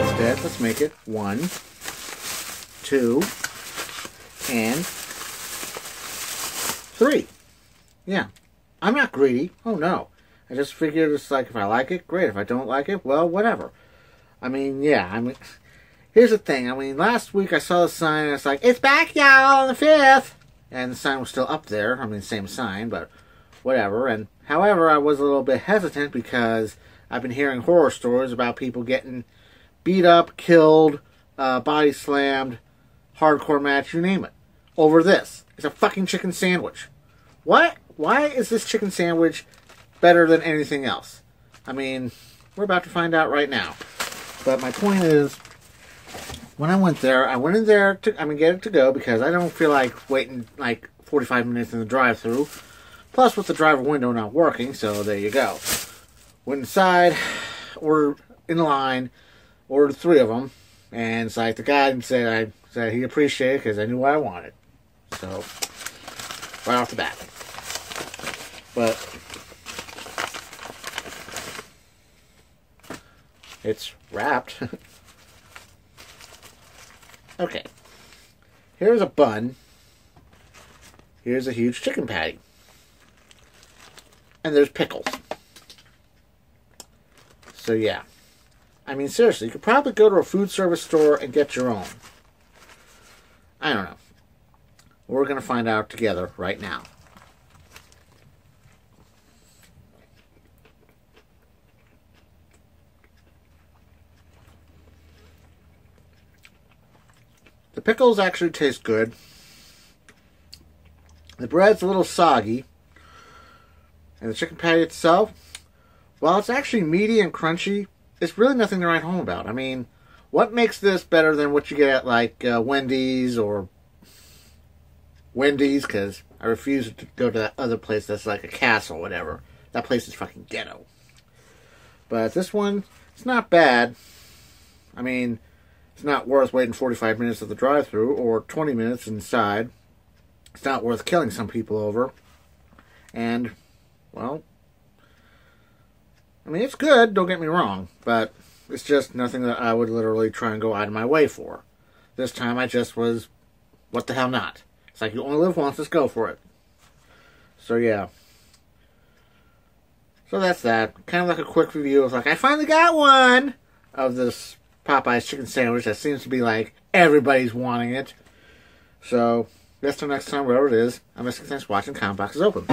Instead, let's make it one, two, and three. Yeah. I'm not greedy. Oh no. I just figured it's like if I like it, great. If I don't like it, well, whatever. I mean, yeah. I mean, here's the thing. I mean, last week I saw the sign and it's like, it's back, y'all, on the fifth, and the sign was still up there. I mean, same sign, but whatever. And however, I was a little bit hesitant because I've been hearing horror stories about people getting beat up, killed, uh, body slammed, hardcore match, you name it, over this. It's a fucking chicken sandwich. What? Why is this chicken sandwich better than anything else? I mean, we're about to find out right now. But my point is, when I went there, I went in there to, I mean, get it to go because I don't feel like waiting like 45 minutes in the drive through. Plus, with the driver window not working, so there you go. Went inside, ordered in line, ordered three of them, and it's like the guy said I said he appreciated because I knew what I wanted. So, right off the bat. But it's wrapped. okay. Here's a bun. Here's a huge chicken patty. And there's pickles. So yeah. I mean seriously, you could probably go to a food service store and get your own. I don't know. We're going to find out together right now. The pickles actually taste good. The bread's a little soggy. And the chicken patty itself, while it's actually meaty and crunchy, it's really nothing to write home about. I mean, what makes this better than what you get at like uh, Wendy's or Wendy's? Because I refuse to go to that other place that's like a castle, whatever. That place is fucking ghetto. But this one, it's not bad. I mean, it's not worth waiting 45 minutes at the drive through or 20 minutes inside. It's not worth killing some people over. And, well, I mean, it's good, don't get me wrong, but it's just nothing that I would literally try and go out of my way for. This time I just was, what the hell not? It's like you only live once, let's go for it. So, yeah. So that's that. Kind of like a quick review of like, I finally got one of this Popeyes chicken sandwich that seems to be like everybody's wanting it. So, guess till next time, whatever it is, I'm Mr. Thanks watching. Comment box is open.